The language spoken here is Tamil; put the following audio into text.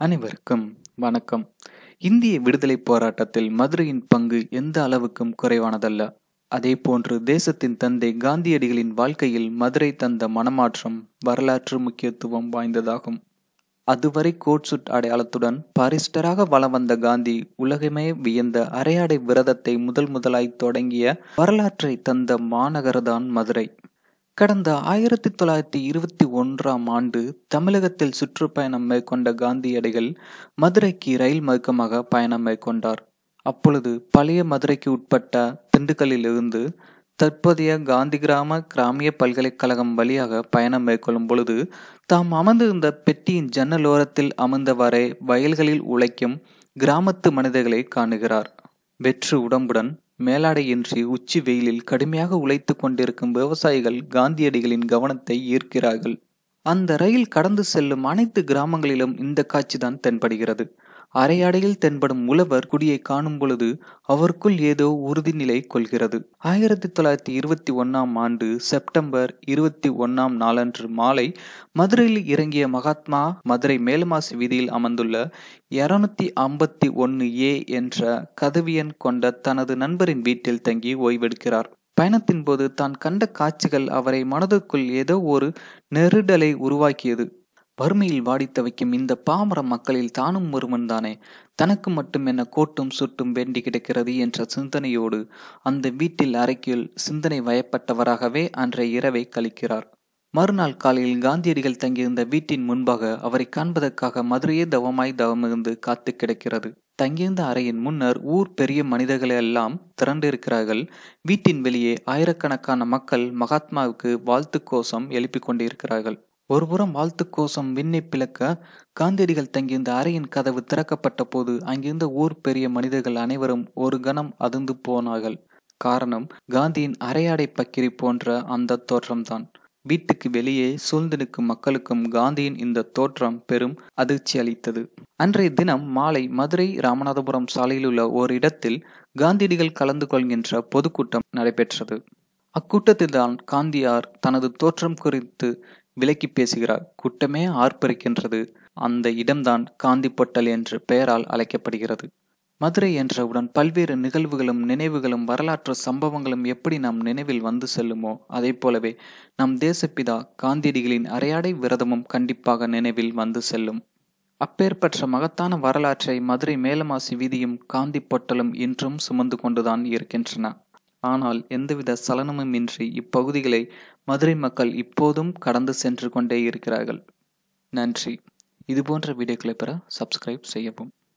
அனைவருக்கும் வணக்கம். இந்திய விடுதலைப் போராட்டத்தில் மதுரையின் பங்கு எந்த அளவுக்கும் குறைவானதல்ல? அதே போன்று தேசத்தின் தந்தை காந்தியடிகளின் வாழ்க்கையில் மதுரை தந்த மனமாற்றம் வரலாற்று முக்கியத்துவம் வாய்ந்ததாகும். அதுவரை கோட்சுட் அடையாளத்துடன் பாரிஸ்டராக வலம் வந்த காந்தி உலகமே வியந்த அரையாடை விரதத்தை முதல் முதலாய் தொடங்கிய வரலாற்றை தந்த மாநகரதான் மதுரை. கடந்த ஆயிரத்தி தொள்ளாயிரத்தி இருபத்தி ஒன்றாம் ஆண்டு தமிழகத்தில் சுற்றுப்பயணம் மேற்கொண்ட காந்தியடிகள் மதுரைக்கு ரயில் மார்க்கமாக பயணம் மேற்கொண்டார். அப்பொழுது பழைய மதுரைக்கு உட்பட்ட திண்டுக்கல்லிலிருந்து தற்போதைய காந்தி கிராம கிராமிய பல்கலைக்கழகம் வழியாக பயணம் மேற்கொள்ளும் பொழுது தாம் அமர்ந்திருந்த பெட்டியின் ஜன்னலோரத்தில் அமர்ந்தவரை வயல்களில் உழைக்கும் கிராமத்து மனிதர்களை காணுகிறார். வெற்று உடம்புடன் மேலாடையின்றி உச்சி வெயிலில் கடுமையாக உழைத்து கொண்டிருக்கும் விவசாயிகள் காந்தியடிகளின் கவனத்தை ஈர்க்கிறார்கள். அந்த ரயில் கடந்து செல்லும் அனைத்து கிராமங்களிலும் இந்த காட்சிதான் தென்படுகிறது. அரையாடையில் தென்படும் உழவர் குடியை காணும் பொழுது அவருக்குள் ஏதோ உறுதிநிலை கொள்கிறது. ஆயிரத்தி தொள்ளாயிரத்தி இருபத்தி ஒன்னாம் ஆண்டு செப்டம்பர் இருபத்தி ஒன்னாம் நாளன்று மாலை மதுரையில் இறங்கிய மகாத்மா மதுரை மேலமாசி வீதியில் அமர்ந்துள்ள இருநூத்தி ஐம்பத்தி ஒன்னு ஏ என்ற கதவியன் கொண்ட தனது நண்பரின் வீட்டில் தங்கி ஓய்வெடுக்கிறார். பயணத்தின் போது தான் கண்ட காட்சிகள் அவரை மனதுக்குள் ஏதோ ஒரு நெருடலை உருவாக்கியது. வறுமையில் வாடி தவிக்கும் இந்த பாமர மக்களில் தானும் ஒருவன் தானே? தனக்கு மட்டும் என்ன கோட்டும் சுட்டும் வேண்டி கிடக்கிறது என்ற சிந்தனையோடு அந்த வீட்டில் அறைக்குள் சிந்தனை வயப்பட்டவராகவே அன்றைய இரவை கழிக்கிறார். மறுநாள் காலையில் காந்தியடிகள் தங்கியிருந்த வீட்டின் முன்பாக அவரை காண்பதற்காக மதுரையே தவமாய் தவமிருந்து காத்து கிடக்கிறது. தங்கியிருந்த அறையின் முன்னர் ஊர் பெரிய மனிதர்களை எல்லாம் திரண்டிருக்கிறார்கள். வீட்டின் வெளியே ஆயிரக்கணக்கான மக்கள் மகாத்மாவுக்கு வாழ்த்து கோஷம் எழுப்பிக் கொண்டிருக்கிறார்கள் ஒருபுறம் வாழ்த்து கோஷம் விண்ணை பிளக்க காந்தியடிகள் தங்கியிருந்த அறையின் கதவு திறக்கப்பட்ட போது அங்கிருந்த ஊர் பெரிய மனிதர்கள் அனைவரும் ஒரு கணம் அதிர்ந்து போனார்கள். காரணம் காந்தியின் அரையாடை பக்கிரி போன்ற அந்த தோற்றம்தான். வீட்டுக்கு வெளியே சூழ்ந்து நிற்கும் மக்களுக்கும் காந்தியின் இந்த தோற்றம் பெரும் அதிர்ச்சி அளித்தது. அன்றைய தினம் மாலை மதுரை ராமநாதபுரம் சாலையில் உள்ள ஓர் இடத்தில் காந்தியடிகள் கலந்து கொள்கின்ற பொதுக்கூட்டம் நடைபெற்றது. அக்கூட்டத்தில்தான் காந்தியார் தனது தோற்றம் குறித்து விலக்கி பேசுகிறார். கூட்டமே ஆர்ப்பரிக்கின்றது. அந்த இடம்தான் காந்தி பொட்டல் என்று பெயரால் அழைக்கப்படுகிறது. மதுரை என்றவுடன் பல்வேறு நிகழ்வுகளும் நினைவுகளும் வரலாற்று சம்பவங்களும் எப்படி நம் நினைவில் வந்து செல்லுமோ அதே போலவே நம் தேசப்பிதா காந்தியடிகளின் அரையாடை விரதமும் கண்டிப்பாக நினைவில் வந்து செல்லும். அப்பேற்பற்ற மகத்தான வரலாற்றை மதுரை மேலமாசி வீதியும் காந்தி பொட்டலும் இன்றும் சுமந்து கொண்டுதான் இருக்கின்றன. ஆனால் எந்தவித சலனமுமின்றி இப்பகுதிகளை மதுரை மக்கள் இப்போதும் கடந்து சென்று கொண்டே இருக்கிறார்கள். நன்றி. இதுபோன்ற வீடியோக்களை பெற சப்ஸ்கிரைப் செய்யவும்.